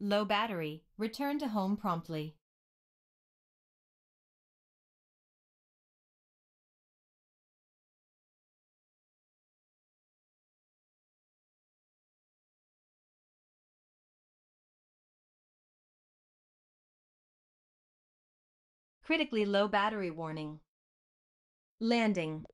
Low battery. Return to home promptly. Critically low battery warning. Landing.